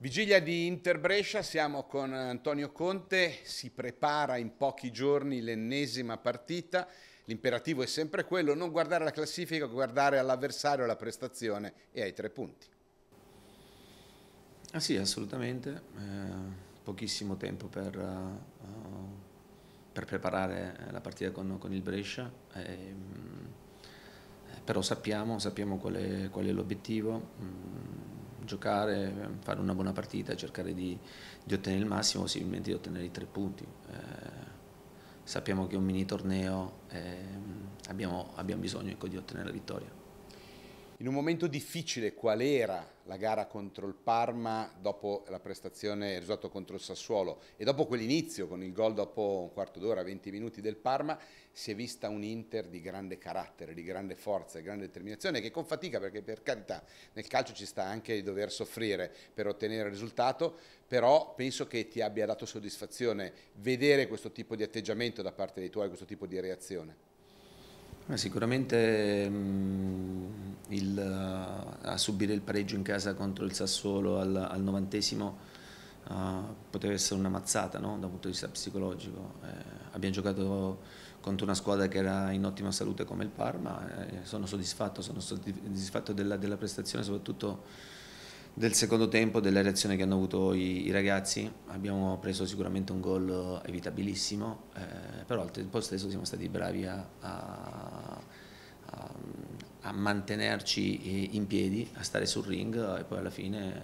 Vigilia di Inter Brescia, siamo con Antonio Conte, si prepara in pochi giorni l'ennesima partita, l'imperativo è sempre quello, non guardare la classifica, guardare all'avversario, alla prestazione e ai tre punti. Ah sì, assolutamente, eh, pochissimo tempo per, uh, per, preparare la partita con, con il Brescia, eh, però sappiamo, sappiamo qual è, è l'obiettivo. Mm, giocare, fare una buona partita, cercare di, di ottenere il massimo, possibilmente di ottenere i tre punti. Eh, sappiamo che è un mini torneo, eh, abbiamo, abbiamo, bisogno ecco, di ottenere la vittoria. In un momento difficile qual era la gara contro il Parma dopo la prestazione, il risultato contro il Sassuolo e dopo quell'inizio con il gol dopo un quarto d'ora, 20 minuti del Parma, si è vista un Inter di grande carattere, di grande forza, di grande determinazione che con fatica, perché per carità nel calcio ci sta anche di dover soffrire per ottenere il risultato, però penso che ti abbia dato soddisfazione vedere questo tipo di atteggiamento da parte dei tuoi, questo tipo di reazione. Sicuramente mh, il, a subire il pareggio in casa contro il Sassuolo al, al novantesimo uh, poteva essere una mazzata no? da un punto di vista psicologico. Eh, abbiamo giocato contro una squadra che era in ottima salute come il Parma, eh, sono soddisfatto, sono soddisfatto della, della prestazione soprattutto del secondo tempo, della reazione che hanno avuto i, i ragazzi. Abbiamo preso sicuramente un gol evitabilissimo, eh, però al tempo stesso siamo stati bravi a, a, a, mantenerci in piedi, a stare sul ring e poi alla fine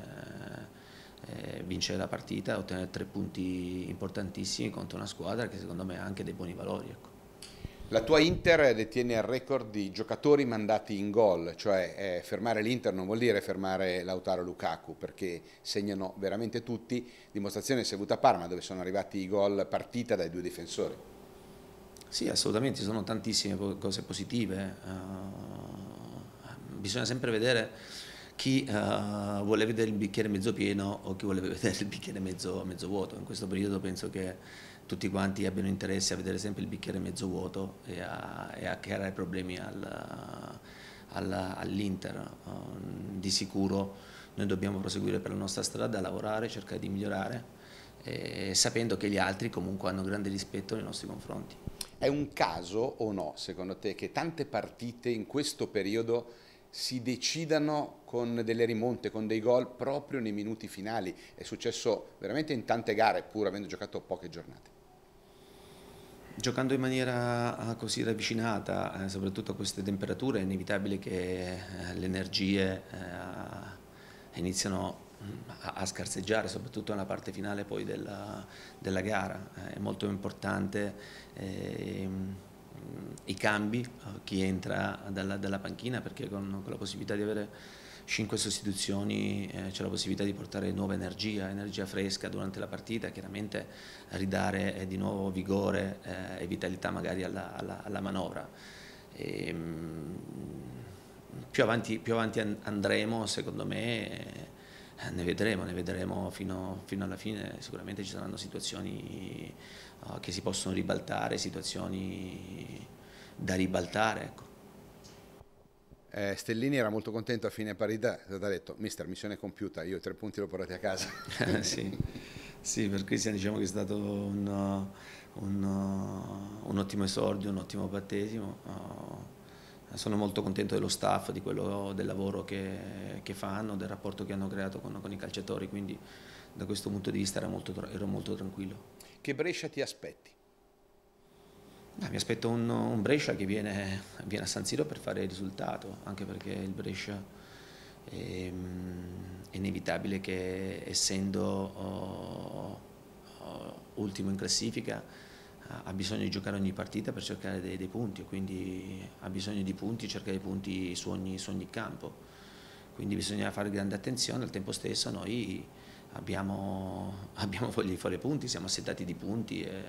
eh, vincere la partita ottenere tre punti importantissimi contro una squadra che secondo me ha anche dei buoni valori. Ecco. La tua Inter detiene il record di giocatori mandati in gol, cioè eh, fermare l'Inter non vuol dire fermare Lautaro Lukaku perché segnano veramente tutti, dimostrazione si è avuta a Parma dove sono arrivati i gol partita dai due difensori. Sì, assolutamente, ci sono tantissime cose positive, uh, bisogna sempre vedere chi uh, vuole vedere il bicchiere mezzo pieno o chi vuole vedere il bicchiere mezzo, mezzo vuoto, in questo periodo penso che tutti quanti abbiano interesse a vedere sempre il bicchiere mezzo vuoto e a, e a creare problemi al, al, all'Inter. Um, di sicuro noi dobbiamo proseguire per la nostra strada, lavorare, cercare di migliorare, eh, sapendo che gli altri comunque hanno grande rispetto nei nostri confronti. È un caso o no, secondo te, che tante partite in questo periodo si decidano con delle rimonte, con dei gol proprio nei minuti finali? È successo veramente in tante gare, pur avendo giocato poche giornate. Giocando in maniera ah, così ravvicinata, eh, soprattutto a queste temperature, è inevitabile che eh, le energie eh, iniziano mm, a, scarseggiare, soprattutto nella parte finale poi della, della gara. Eh, è molto importante ehm, i cambi, eh, chi entra dalla, dalla panchina, perché con, con la possibilità di avere cinque sostituzioni eh, c'è la possibilità di portare nuova energia, energia fresca durante la partita, chiaramente ridare eh, di nuovo vigore eh, e vitalità magari alla, alla, alla manovra. E, ehm, più, avanti, più, avanti, andremo, secondo me, eh, ne vedremo, ne vedremo fino, fino, alla fine, sicuramente ci saranno situazioni uh, che si possono ribaltare, situazioni da ribaltare. Ecco. Eh, Stellini era molto contento a fine parità, ha detto, mister, missione compiuta, io tre punti l'ho portati a casa. sì. sì, per Cristian diciamo che è stato un, un, un ottimo esordio, un ottimo battesimo. Uh, sono molto contento dello staff, di quello, del lavoro che, che fanno, del rapporto che hanno creato con, con, i calciatori, quindi da questo punto di vista ero molto, ero molto tranquillo. Che Brescia ti aspetti? Mi aspetto un, un Brescia che viene, viene, a San Siro per fare il risultato, anche perché il Brescia è, è inevitabile che essendo oh, oh, ultimo in classifica ha bisogno di giocare ogni partita per cercare dei, dei punti, quindi ha bisogno di punti, cercare dei punti su ogni, su ogni campo. Quindi bisogna fare grande attenzione, al tempo stesso noi abbiamo, abbiamo voglia di fare punti, siamo assettati di punti e,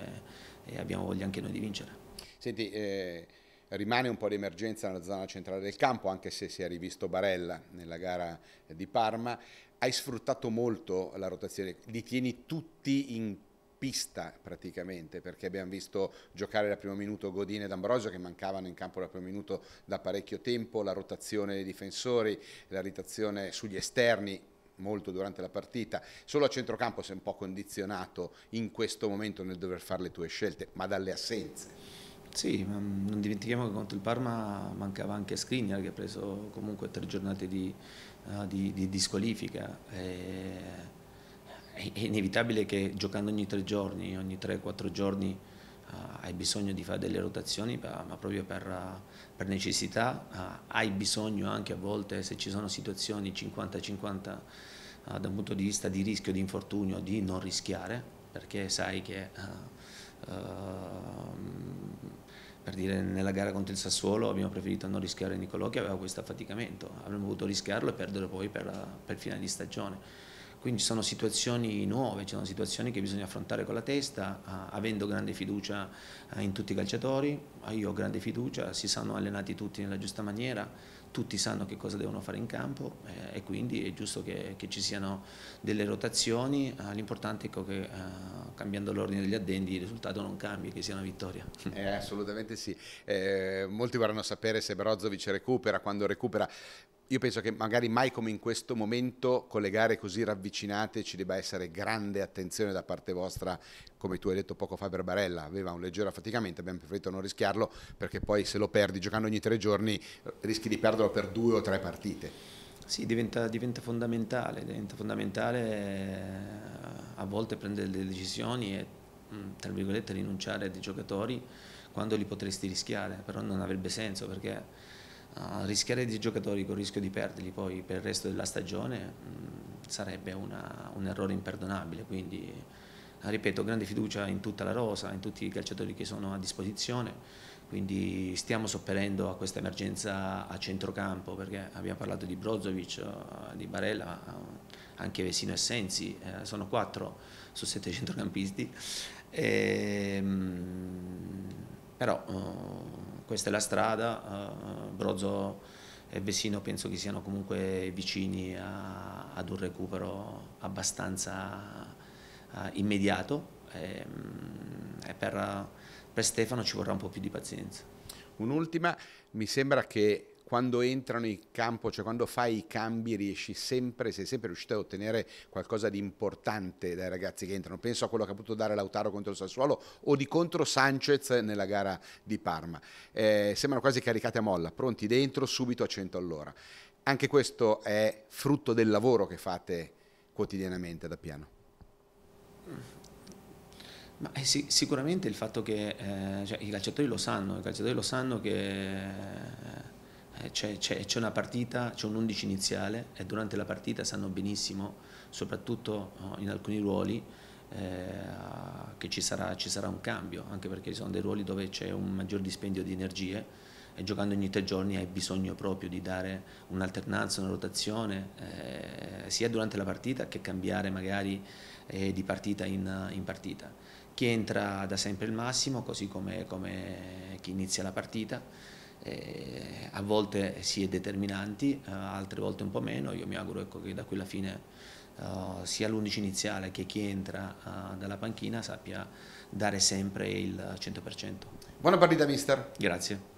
e abbiamo voglia anche noi di vincere. Senti, eh, rimane un po' di emergenza nella zona centrale del campo, anche se si è rivisto Barella nella gara di Parma. Hai sfruttato molto la rotazione, li tieni tutti in pista praticamente perché abbiamo visto giocare dal primo minuto Godine ed Ambrosio che mancavano in campo dal primo minuto da parecchio tempo, la rotazione dei difensori, la rotazione sugli esterni, molto durante la partita, solo a centrocampo sei un po' condizionato in questo momento nel dover fare le tue scelte, ma dalle assenze. Sì, non dimentichiamo che contro il Parma mancava anche Skriniar che ha preso comunque tre giornate di, uh, di, di, di squalifica. E, è inevitabile che giocando ogni tre giorni, ogni tre, quattro giorni hai bisogno di fare delle rotazioni, ma, ma proprio per, uh, per necessità. Uh, hai bisogno anche a volte, se ci sono situazioni 50-50 da un punto di vista di rischio di infortunio, di non rischiare, perché sai che per dire nella gara contro il Sassuolo abbiamo preferito non rischiare Nicolò che aveva questo affaticamento, avremmo voluto rischiarlo e perdere poi per, per finale di stagione. Quindi ci sono situazioni nuove, ci sono situazioni che bisogna affrontare con la testa, avendo grande fiducia uh, in tutti i calciatori, io ho grande fiducia, si sanno allenati tutti nella giusta maniera, tutti sanno che cosa devono fare in campo eh, e quindi è giusto che, che, ci siano delle rotazioni, l'importante è che cambiando l'ordine degli addendi il risultato non cambi, che sia una vittoria. Eh, assolutamente sì, eh, molti vorranno sapere se Brozovic recupera, quando recupera, io penso che magari mai come in questo momento con le gare così ravvicinate ci debba essere grande attenzione da parte vostra, come tu hai detto poco fa per Barella, aveva un leggero affaticamento, abbiamo preferito non rischiarlo perché poi se lo perdi giocando ogni tre giorni rischi di perderlo per due o tre partite. Sì, diventa, diventa fondamentale, diventa fondamentale eh, a volte prendere delle decisioni e mm, tra virgolette rinunciare a dei giocatori quando li potresti rischiare, però non avrebbe senso perché Uh, rischiare dei giocatori con il rischio di perderli poi per il resto della stagione mh, sarebbe una, un errore imperdonabile. Quindi, ripeto, grande fiducia in tutta la rosa, in tutti i calciatori che sono a disposizione. Quindi stiamo sopperendo a questa emergenza a centrocampo perché abbiamo parlato di Brozovic, uh, di Barella, uh, anche Vesino e Sensi, eh, sono quattro su sette centrocampisti. E, mh, però questa è la strada, uh, Brozzo e Vesino penso che siano comunque vicini a, ad un recupero abbastanza uh, immediato e, um, e per, per Stefano ci vorrà un po' più di pazienza. Un'ultima, mi sembra che quando entrano in campo, cioè quando fai i cambi riesci sempre, sei sempre riuscito a ottenere qualcosa di importante dai ragazzi che entrano. Penso a quello che ha potuto dare Lautaro contro il Sassuolo o di contro Sanchez nella gara di Parma. Eh, sembrano quasi caricati a molla, pronti dentro subito a 100 all'ora. Anche questo è frutto del lavoro che fate quotidianamente da piano. Ma eh, sì, sicuramente il fatto che eh, cioè, i calciatori lo sanno, i calciatori lo sanno che c'è, una partita, c'è un 11 iniziale e durante la partita sanno benissimo, soprattutto oh, in alcuni ruoli, eh, che ci sarà, ci sarà, un cambio, anche perché ci sono dei ruoli dove c'è un maggior dispendio di energie e giocando ogni tre giorni hai bisogno proprio di dare un'alternanza, una rotazione, eh, sia durante la partita che cambiare magari eh, di partita in, in, partita. Chi entra da sempre il massimo, così come, come chi inizia la partita, eh, a volte si è determinanti, eh, altre volte un po' meno, io mi auguro ecco, che da qui alla fine Uh, sia l'11 iniziale che chi entra uh, dalla panchina sappia dare sempre il 100%. Buona partita mister. Grazie.